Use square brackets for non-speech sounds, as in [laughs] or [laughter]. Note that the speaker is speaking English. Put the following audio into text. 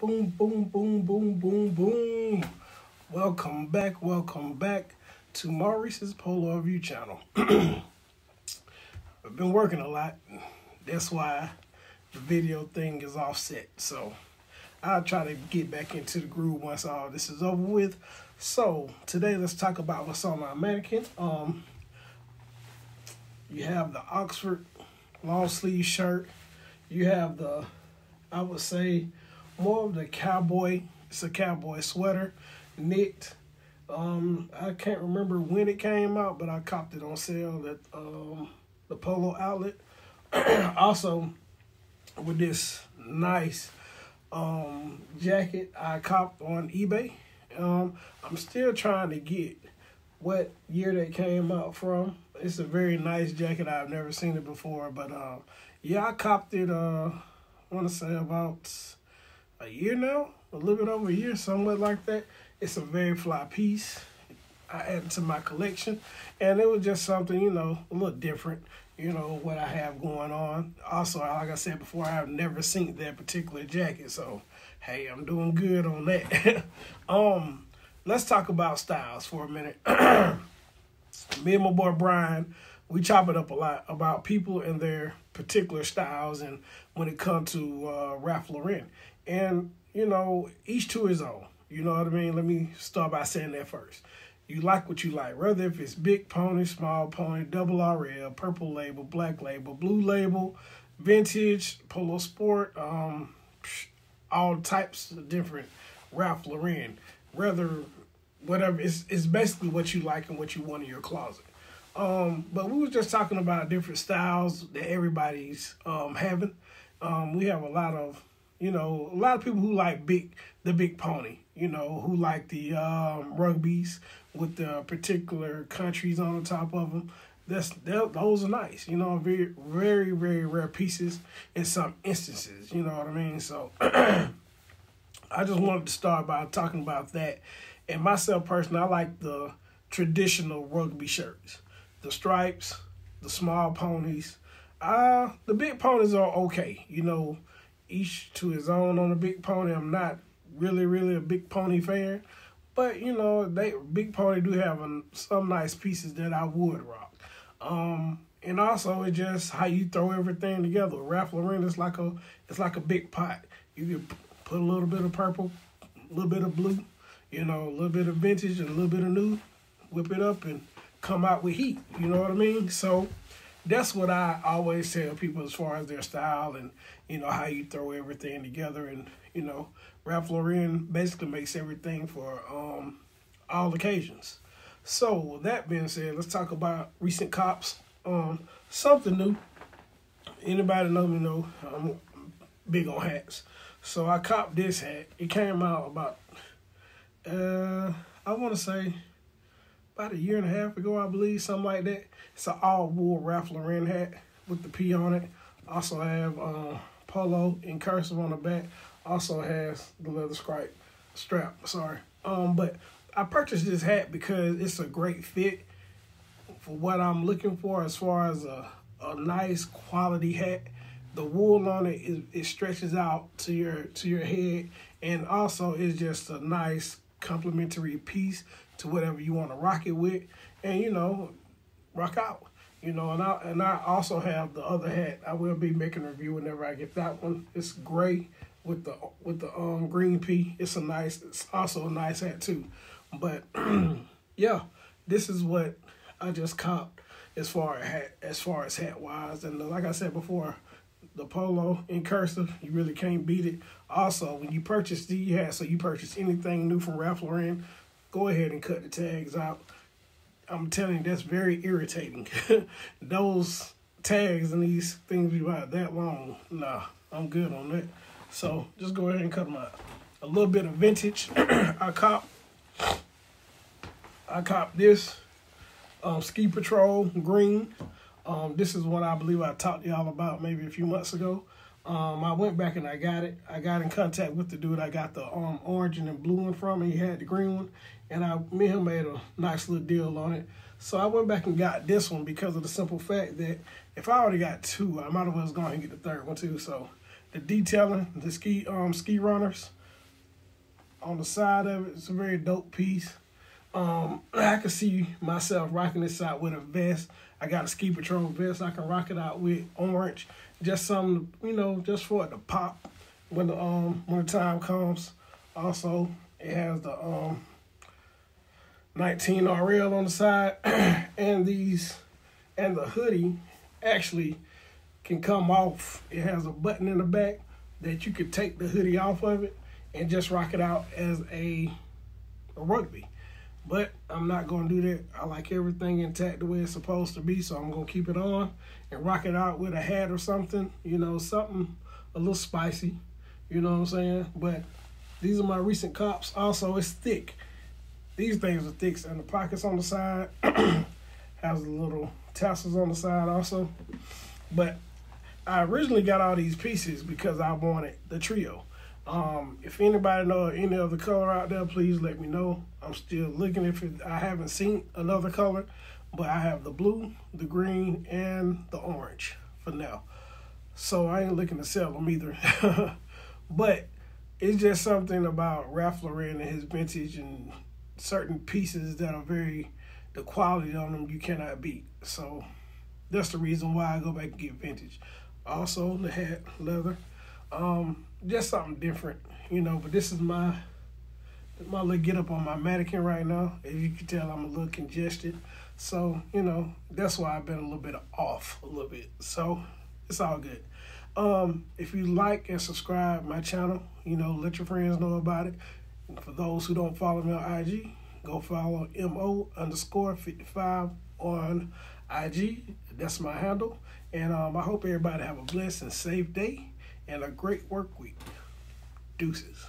Boom, boom, boom, boom, boom, boom. Welcome back, welcome back to Maurice's Polo Review channel. [clears throat] I've been working a lot. That's why the video thing is offset. So I'll try to get back into the groove once all this is over with. So today let's talk about what's on my mannequin. Um, you have the Oxford long sleeve shirt. You have the, I would say, more of the cowboy. It's a cowboy sweater, knit. Um, I can't remember when it came out, but I copped it on sale at um, the Polo outlet. [clears throat] also, with this nice um, jacket I copped on eBay. Um, I'm still trying to get what year they came out from. It's a very nice jacket. I've never seen it before, but uh, yeah, I copped it. Uh, I want to say about a year now, a little bit over a year, somewhat like that. It's a very fly piece. I added to my collection, and it was just something you know a little different. You know what I have going on. Also, like I said before, I've never seen that particular jacket, so hey, I'm doing good on that. [laughs] um, let's talk about styles for a minute. [clears throat] Me and my boy Brian, we chop it up a lot about people and their particular styles, and when it comes to uh, Ralph Lauren. And, you know, each to his own. You know what I mean? Let me start by saying that first. You like what you like, whether if it's big pony, small pony, double RL, purple label, black label, blue label, vintage, polo sport, um, all types of different Ralph Lauren. Whether whatever it's it's basically what you like and what you want in your closet. Um, but we were just talking about different styles that everybody's um having. Um, we have a lot of you know, a lot of people who like big the big pony, you know, who like the um, rugbies with the particular countries on the top of them. That's those are nice, you know, very very very rare pieces in some instances. You know what I mean? So [clears throat] I just wanted to start by talking about that. And myself personally, I like the traditional rugby shirts, the stripes, the small ponies. Uh, the big ponies are okay, you know each to his own on a big pony. I'm not really, really a big pony fan, but you know, they big pony do have a, some nice pieces that I would rock. Um, and also it's just how you throw everything together. Ralph Lauren is like a it's like a big pot. You can put a little bit of purple, a little bit of blue, you know, a little bit of vintage and a little bit of new, whip it up and come out with heat. You know what I mean? So that's what I always tell people as far as their style and you know how you throw everything together and you know Ralph Lauren basically makes everything for um, all occasions. So with that being said, let's talk about recent cops. Um, something new. Anybody know me know I'm big on hats. So I copped this hat. It came out about uh I want to say about a year and a half ago, I believe, something like that. It's an all wool Ralph Lauren hat with the P on it. Also have uh, polo in cursive on the back. Also has the leather stripe strap. Sorry, um, but I purchased this hat because it's a great fit for what I'm looking for as far as a a nice quality hat. The wool on it is it stretches out to your to your head, and also it's just a nice complementary piece to whatever you want to rock it with, and you know, rock out. You know, and I and I also have the other hat. I will be making a review whenever I get that one. It's gray with the with the um green P. It's a nice. It's also a nice hat too. But [clears throat] yeah, this is what I just copped as far as hat as far as hat wise. And like I said before, the polo in cursive, you really can't beat it. Also, when you purchase the hat, so you purchase anything new from Ralph Lauren, go ahead and cut the tags out. I'm telling you, that's very irritating. [laughs] Those tags and these things be about that long. Nah, I'm good on that. So just go ahead and cut them out. A little bit of vintage. [clears throat] I cop. I cop this um, Ski Patrol green. Um, this is what I believe I talked to y'all about maybe a few months ago. Um, I went back and I got it. I got in contact with the dude. I got the um, orange and the blue one from. And he had the green one, and I me and him made a nice little deal on it. So I went back and got this one because of the simple fact that if I already got two, I might as well go and get the third one too. So the detailing, the ski um ski runners, on the side of it. It's a very dope piece. Um, I can see myself rocking this out with a vest. I got a ski patrol vest. I can rock it out with orange. Just something, you know, just for it to pop when the um when the time comes. Also, it has the um 19 RL on the side, [clears throat] and these and the hoodie actually can come off. It has a button in the back that you could take the hoodie off of it and just rock it out as a, a rugby. But I'm not going to do that. I like everything intact the way it's supposed to be, so I'm going to keep it on and rock it out with a hat or something. You know, something a little spicy. You know what I'm saying? But these are my recent cops. Also, it's thick. These things are thick, and the pockets on the side [clears throat] has little tassels on the side also. But I originally got all these pieces because I wanted the trio. Um, if anybody know any other color out there, please let me know. I'm still looking if it, I haven't seen another color, but I have the blue, the green, and the orange for now. So I ain't looking to sell them either. [laughs] but it's just something about Ralph Lauren and his vintage and certain pieces that are very the quality on them you cannot beat. So that's the reason why I go back and get vintage. Also the hat, leather. Um, just something different, you know, but this is my my little get up on my mannequin right now. As you can tell I'm a little congested. So, you know, that's why I've been a little bit off a little bit. So it's all good. Um, if you like and subscribe my channel, you know, let your friends know about it. And for those who don't follow me on IG, go follow mo underscore 55 on IG. That's my handle. And um, I hope everybody have a blessed and safe day and a great work week. Deuces.